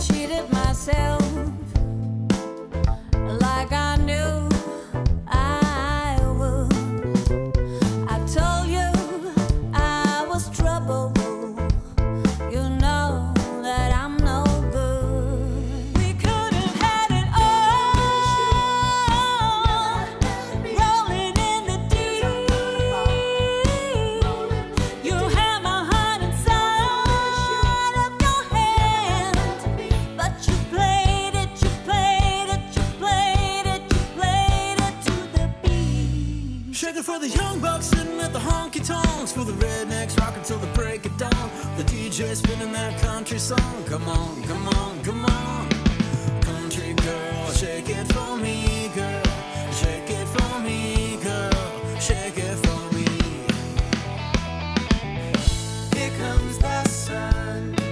cheated myself Shaking for the young bucks sitting at the honky tonks. For the rednecks rocking till the break of dawn. The DJ spinning that country song. Come on, come on, come on. Country girl, shake it for me, girl. Shake it for me, girl. Shake it for me. Here comes the sun.